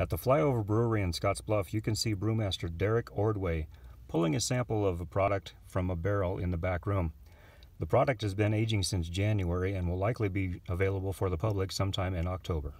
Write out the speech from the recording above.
At the Flyover Brewery in Scottsbluff, you can see brewmaster Derek Ordway pulling a sample of a product from a barrel in the back room. The product has been aging since January and will likely be available for the public sometime in October.